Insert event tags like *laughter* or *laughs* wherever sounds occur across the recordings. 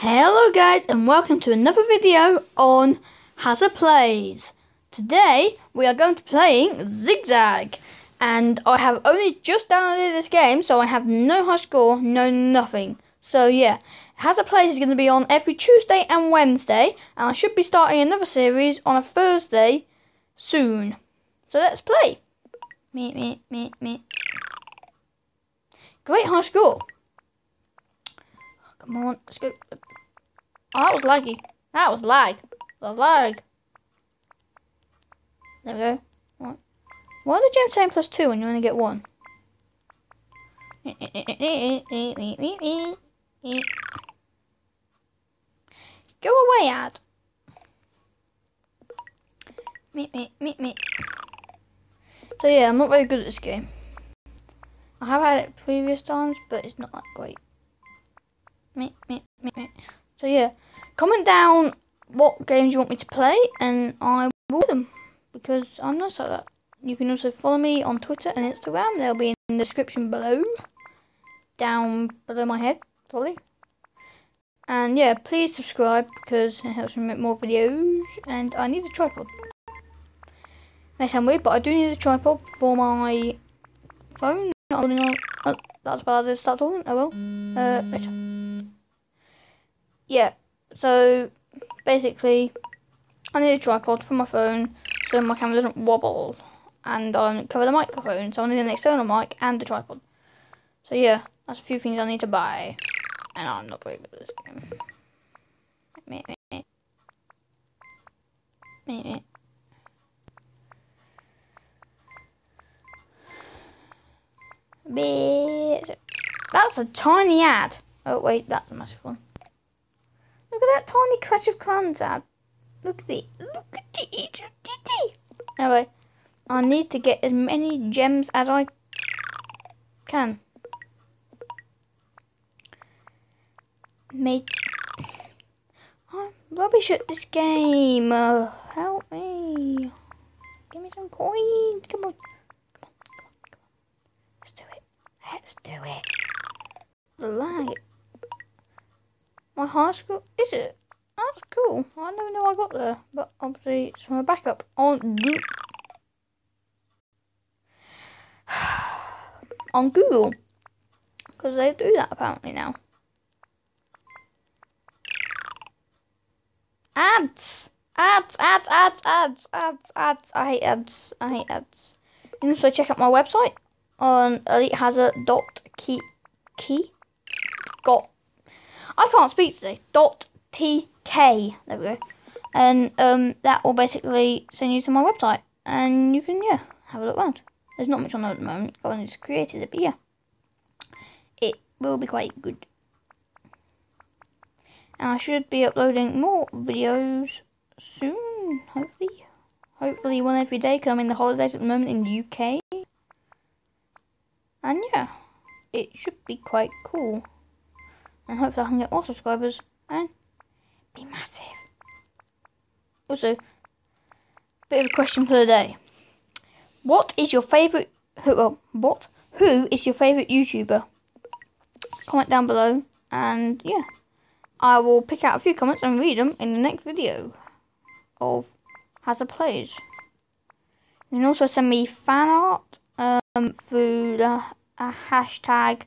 Hello guys and welcome to another video on Haza Plays. Today we are going to playing Zigzag and I have only just downloaded this game so I have no high score, no nothing. So yeah, Haza Plays is going to be on every Tuesday and Wednesday and I should be starting another series on a Thursday soon. So let's play. Me, me, me, me. Great high score. Come on, let's go. Oh, that was laggy. That was lag. The lag. There we go. What? Why the gems saying plus two when you only get one? Go away, ad. Me, me, me, me. So yeah, I'm not very good at this game. I have had it previous times, but it's not that great. Me, me, me, me. So yeah, comment down what games you want me to play, and I will them because I'm nice like that. You can also follow me on Twitter and Instagram. They'll be in the description below, down below my head, probably. And yeah, please subscribe because it helps me make more videos. And I need a tripod. May sound weird, but I do need a tripod for my phone. Not holding on. Oh, that's bad I start talking. I will. Uh, later. Yeah. So basically, I need a tripod for my phone so my camera doesn't wobble, and I cover the microphone. So I need an external mic and a tripod. So yeah, that's a few things I need to buy, and I'm not very good at this game. Me, me, me. Me, me. Bit. That's a tiny ad. Oh wait, that's a massive one. Look at that tiny Clash of Clans ad. Look at it. Look at it. It's a titty. Anyway, I need to get as many gems as I can. Make. I'm rubbish at this game. Uh, help me. Give me some coins. Come on. Come on, come on, come on. Let's do it. Let's do it. The lag. My high school is it? That's cool. I don't know I got there, but obviously it's from a backup on Google. *sighs* on Google because they do that apparently now. Ads, ads, ads, ads, ads, ads, ads. I hate ads. I hate ads. You can also check out my website on elitehaza.key. Key? Got. I can't speak today. Dot tk. There we go. And um, that will basically send you to my website, and you can yeah have a look around. There's not much on there at the moment. I just created it, but yeah, it will be quite good. And I should be uploading more videos soon, hopefully. Hopefully one every day, because I'm in the holidays at the moment in the UK. And yeah, it should be quite cool. And hopefully I can get more subscribers and be massive. Also, bit of a question for the day. What is your favourite, who, oh, what? Who is your favourite YouTuber? Comment down below and yeah. I will pick out a few comments and read them in the next video of Haza Plays. You can also send me fan art um, through the uh, hashtag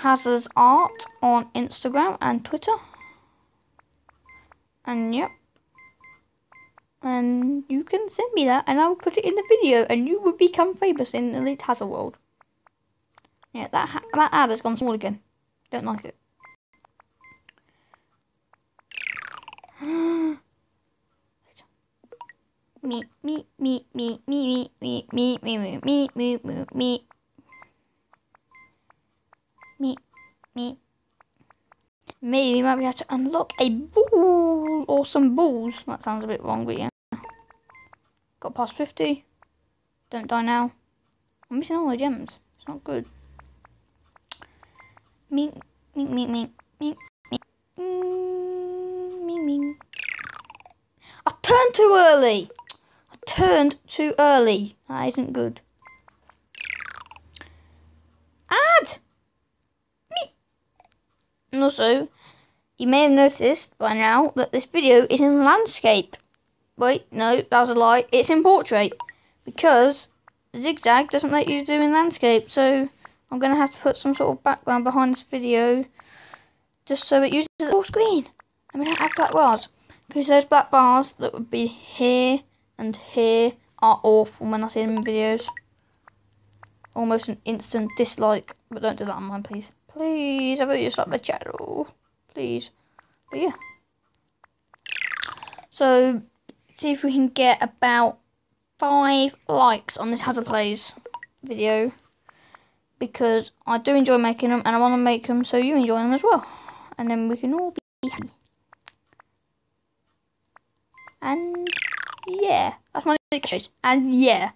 Haza's Art on Instagram and Twitter. And yep. And you can send me that and I will put it in the video and you will become famous in Elite Haza World. Yeah, that, that ad has gone small again. Don't like it. me, me, me, me, me, me, me, me, me, me, me. Me, me. Maybe we might be able to unlock a ball or some balls. That sounds a bit wrong, but yeah. Got past 50. Don't die now. I'm missing all the gems. It's not good. Me, me, me, me, me, me, me, me. I turned too early. I turned too early. That isn't good. Ad! Me! And also, you may have noticed by now that this video is in landscape. Wait, no, that was a lie. It's in portrait because the Zigzag doesn't let you do in landscape. So I'm going to have to put some sort of background behind this video just so it uses the full screen. And we don't have black bars because those black bars that would be here and here are awful when I see them in videos. Almost an instant dislike, but don't do that on mine, please. Please, I will just like my channel. Please. But yeah. So, see if we can get about five likes on this Haza Plays video. Because I do enjoy making them and I want to make them so you enjoy them as well. And then we can all be happy. And yeah, that's my choice. And yeah.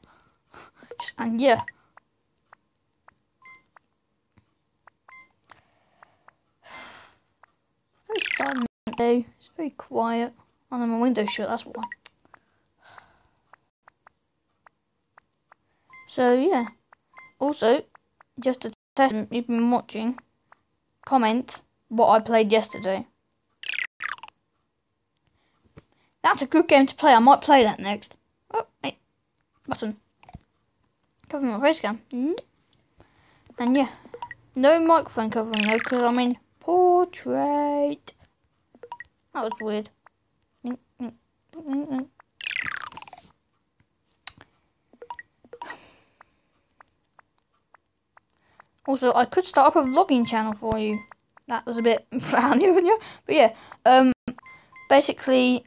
*laughs* and yeah. Very silent though. It's very quiet. Oh no, my window's shut, that's why. So yeah. Also, just to test you've been watching, comment what I played yesterday. That's a good game to play. I might play that next. Oh, wait. Button. Cover my face cam. Mm. And yeah. No microphone covering though, because I'm in portrait. That was weird. Also, I could start up a vlogging channel for you. That was a bit *laughs* you, but yeah. Um, basically,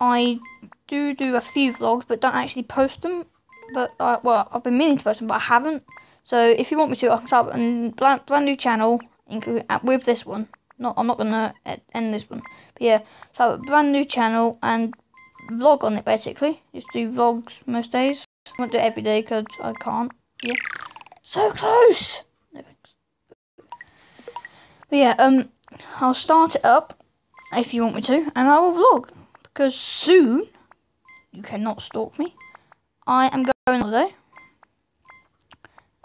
I do do a few vlogs, but don't actually post them. But uh, well, I've been meaning to post them, but I haven't. So if you want me to, I can start up a brand, brand new channel, uh, with this one. Not, I'm not gonna end this one. But yeah, so I have a brand new channel and vlog on it basically. Just do vlogs most days. I won't do it every day because I can't. Yeah, so close. No. But yeah, um, I'll start it up if you want me to, and I will vlog because soon you cannot stalk me. I am going holiday,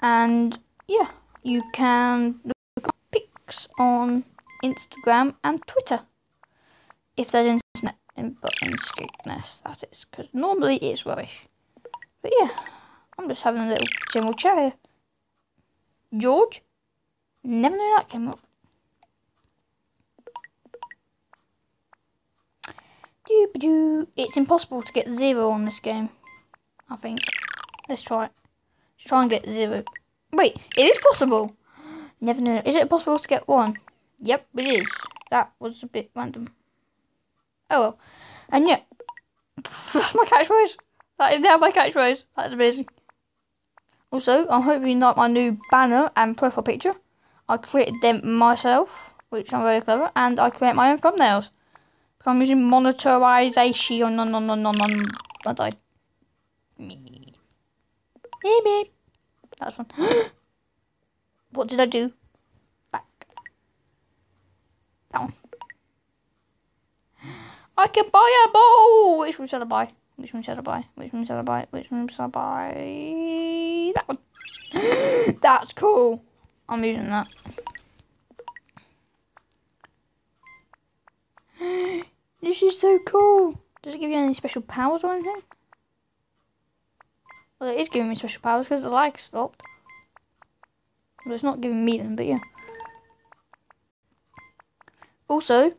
and yeah, you can look at pics on Instagram and Twitter if there's internet in Skegness that is because normally it's rubbish. But yeah, I'm just having a little general chat here. George, never knew that came up. It's impossible to get zero on this game. I think. Let's try it. Let's try and get zero. Wait, it is possible. Never knew. Is it possible to get one? Yep, it is. That was a bit random. Oh well. And yeah, *laughs* that's my catchphrase. That is now my catchphrase. That's amazing. Also, I'm hoping you like my new banner and profile picture. I created them myself, which I'm very clever, and I create my own thumbnails. I'm using monetization. No, no, no, no, no. I died. Me. That's one. *gasps* what did I do? I can buy a bow! Which one should I buy? Which one should I buy? Which one should I buy? Which one should I buy? That one. *gasps* That's cool. I'm using that. *gasps* This is so cool. Does it give you any special powers or anything? Well, it is giving me special powers because the lag stopped. Well, it's not giving me them, but yeah. Also,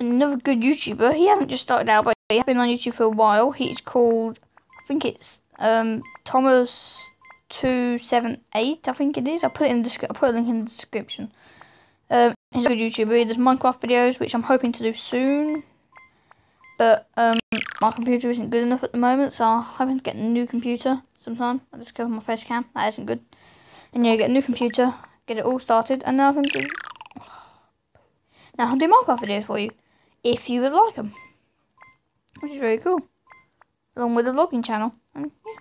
another good YouTuber. He hasn't just started out, but he has been on YouTube for a while. He's called, I think it's um, Thomas two seven eight. I think it is. I'll put it in the I put a link in the description. Um, he's a good YouTuber. He does Minecraft videos, which I'm hoping to do soon. But um, my computer isn't good enough at the moment, so I'm hoping to get a new computer sometime. I'll just cover my face cam. That isn't good. And yeah, get a new computer, get it all started, and now I can do. Now I'll do Minecraft videos for you, if you would like them, which is very cool. Along with the vlogging channel, and yeah.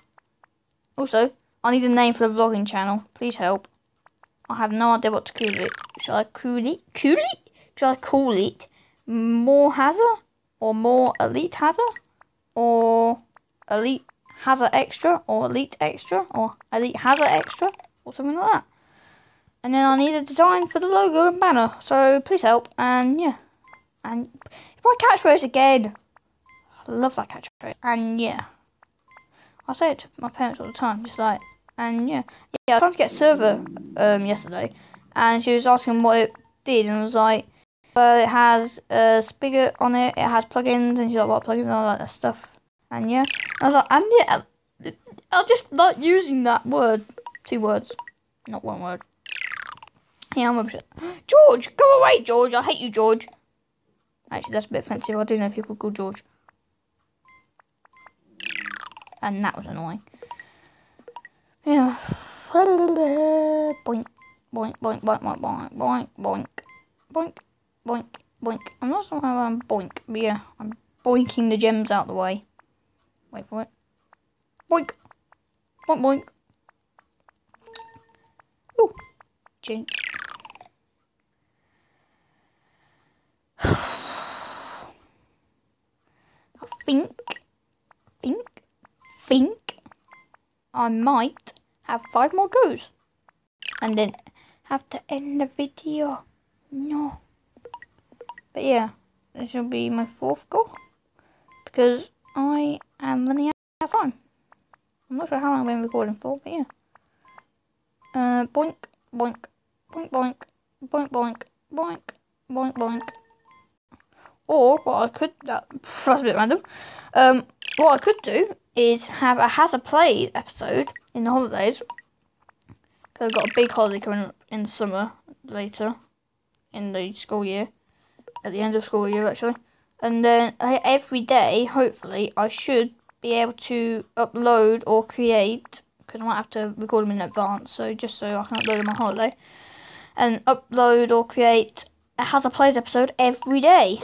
Also, I need a name for the vlogging channel. Please help. I have no idea what to call it. Should I call it? Call it? Should I call it? More Haza? Or more Elite Haza? Or Elite Haza Extra? Or Elite Extra? Or Elite Haza Extra? Or something like that. And then I need a design for the logo and banner. So please help. And yeah, And my catchphrase again. I love that catchphrase. And yeah. I say it to my parents all the time, just like, and yeah. Yeah, I was trying to get server um, yesterday, and she was asking what it did, and I was like, well, it has a spigot on it, it has plugins, and she's like, what plugins and all that stuff. And yeah, I was like, and yeah, I'm just not using that word. Two words, not one word. Yeah, I'm upset. George, go away, George. I hate you, George. Actually, that's a bit offensive. I do know people called George. And that was annoying. Yeah. Boink, boink, boink, boink, boink, boink, boink, boink, boink, boink, boink. I'm not sure how I'm boink, but yeah, I'm boinking the gems out the way. Wait for it. Boink, boink, boink. Ooh, Jink. *sighs* think, think, think I might have five more goes. And then have to end the video. No. But yeah, this will be my fourth goal. Because I am running out of time. I'm not sure how long I've been recording for, but yeah. Uh, boink, boink, boink, boink, boink, boink, boink, boink, boink. Or what I could that, that's a bit random. Um, what I could do is have a Haza Play episode in the holidays. Cause I've got a big holiday coming up in the summer later in the school year, at the end of school year actually. And then uh, every day, hopefully, I should be able to upload or create because I might have to record them in advance. So just so I can upload them on holiday and upload or create a Haza Plays episode every day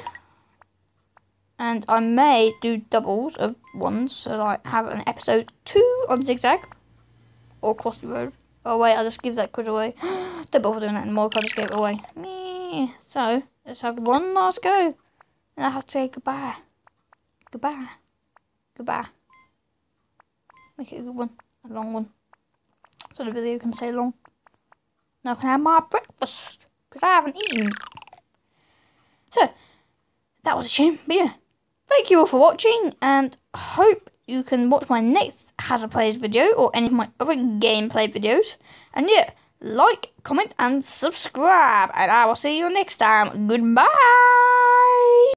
and I may do doubles of ones, so like have an episode two on Zigzag or Cross the Road. Oh wait, I'll just give that quiz away. *gasps* Don't bother doing that anymore, I just gave it away. Me. So, let's have one last go. And I have to say goodbye. Goodbye. Goodbye. Make it a good one. A long one. So the video can stay long. Now I can have my breakfast. Because I haven't eaten. So, that was a shame. But yeah. Thank you all for watching and hope you can watch my next Haza Plays video or any of my other gameplay videos. And yeah, like, comment and subscribe and I will see you next time. Goodbye!